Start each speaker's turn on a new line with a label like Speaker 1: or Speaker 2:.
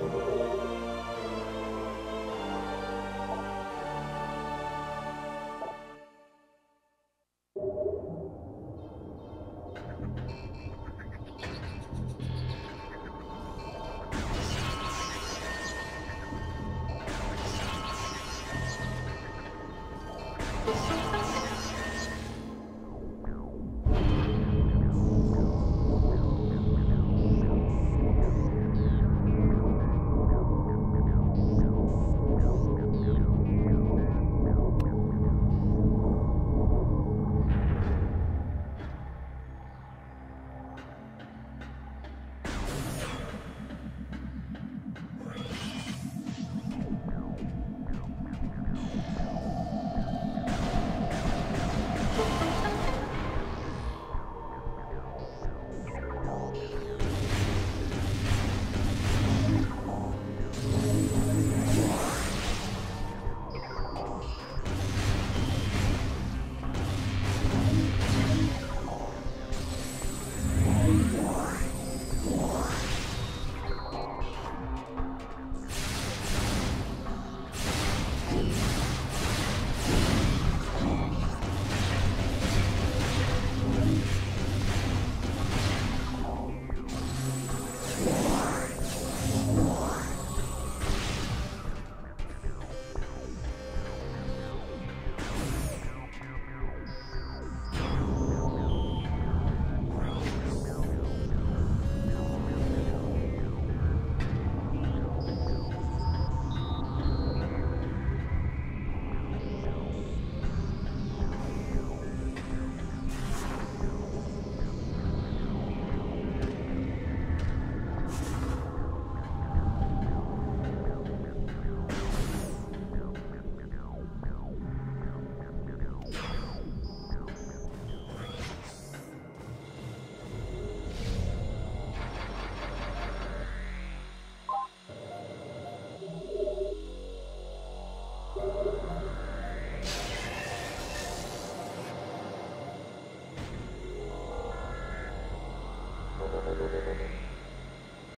Speaker 1: Oh,